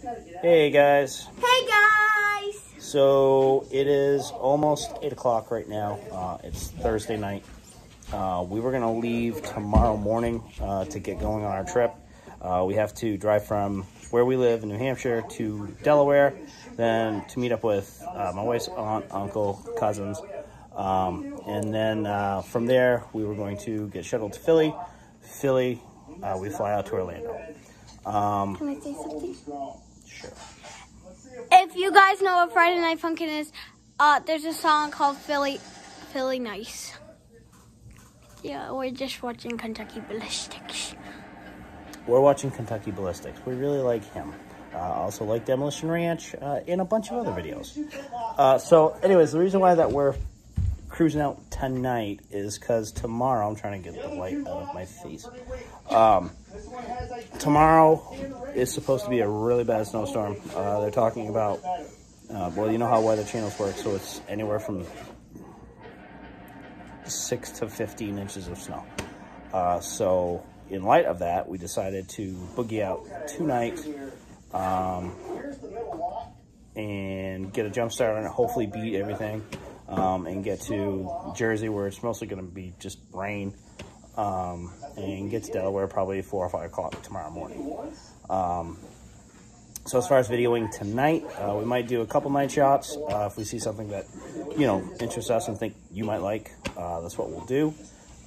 Hey guys. Hey guys! So it is almost 8 o'clock right now. Uh, it's Thursday night. Uh, we were going to leave tomorrow morning uh, to get going on our trip. Uh, we have to drive from where we live in New Hampshire to Delaware, then to meet up with uh, my wife's aunt, uncle, cousins. Um, and then uh, from there, we were going to get shuttled to Philly. Philly, uh, we fly out to Orlando. Um, Can I say something? sure. If you guys know what Friday Night Funkin' is, uh, there's a song called Philly, Philly Nice. Yeah, we're just watching Kentucky Ballistics. We're watching Kentucky Ballistics. We really like him. Uh, also like Demolition Ranch uh, and a bunch of other videos. Uh, so, anyways, the reason why that we're cruising out tonight is because tomorrow I'm trying to get the light out of my face. Um, tomorrow is supposed to be a really bad snowstorm. Uh, they're talking about, uh, well, you know how weather channels work, so it's anywhere from six to 15 inches of snow. Uh, so in light of that, we decided to boogie out tonight um, and get a jump start on it, hopefully beat everything um, and get to Jersey where it's mostly going to be just rain um, and get to Delaware probably 4 or 5 o'clock tomorrow morning. Um, so as far as videoing tonight, uh, we might do a couple night shots. Uh, if we see something that, you know, interests us and think you might like, uh, that's what we'll do.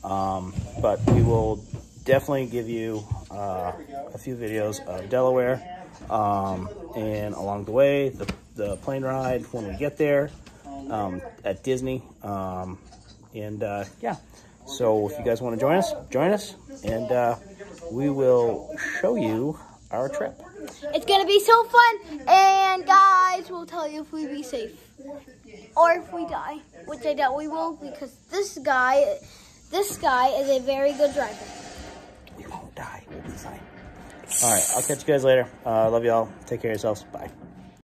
Um, but we will definitely give you uh, a few videos of Delaware um, and along the way, the, the plane ride when we get there um, at Disney. Um, and uh, yeah, so if you guys want to join us, join us, and uh, we will show you our trip. It's gonna be so fun, and guys, we'll tell you if we be safe or if we die, which I doubt we will because this guy, this guy is a very good driver. We won't die. We'll be fine. All right. I'll catch you guys later. Uh, love y'all. Take care of yourselves. Bye.